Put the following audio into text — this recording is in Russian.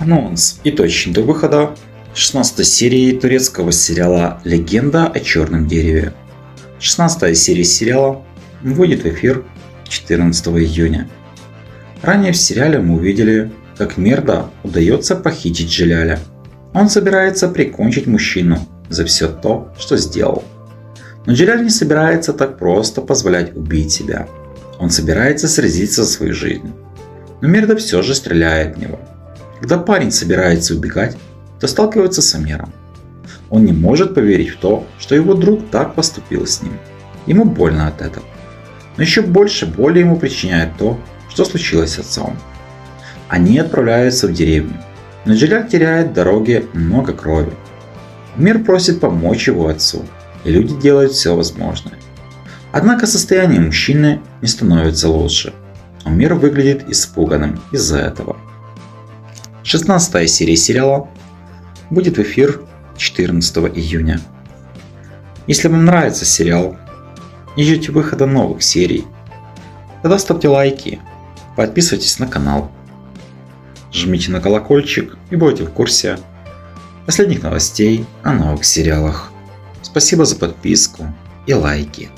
Анонс и точно до выхода 16 серии турецкого сериала «Легенда о черном дереве». 16 серия сериала выйдет в эфир 14 июня. Ранее в сериале мы увидели, как Мерда удается похитить Джиляля. Он собирается прикончить мужчину за все то, что сделал. Но Джиляль не собирается так просто позволять убить себя. Он собирается сразиться за свою жизнь. Но Мерда все же стреляет в него – когда парень собирается убегать, то сталкивается с Амером. Он не может поверить в то, что его друг так поступил с ним. Ему больно от этого. Но еще больше боли ему причиняет то, что случилось с отцом. Они отправляются в деревню, но Джиляк теряет дороге много крови. Мир просит помочь его отцу, и люди делают все возможное. Однако состояние мужчины не становится лучше, мир выглядит испуганным из-за этого. 16 серия сериала будет в эфир 14 июня. Если вам нравится сериал и ждете выхода новых серий, тогда ставьте лайки, подписывайтесь на канал, жмите на колокольчик и будете в курсе последних новостей о новых сериалах. Спасибо за подписку и лайки.